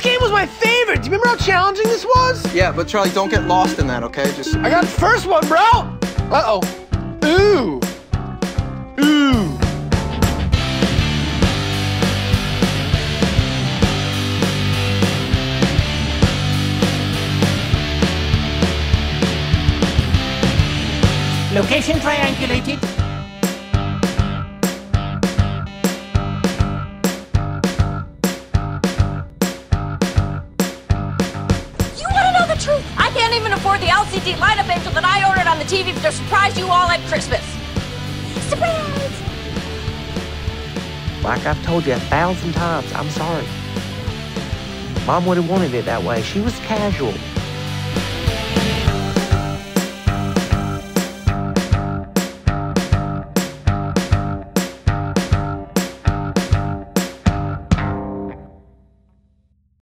game was my favorite. Do you remember how challenging this was? Yeah, but Charlie, don't get lost in that, okay? Just I got the first one, bro. Uh-oh. Ooh. Ooh. Location triangulated. The LCD light-up angel that I ordered on the TV to surprise you all at Christmas. Surprise! Like I've told you a thousand times, I'm sorry. Mom would have wanted it that way. She was casual.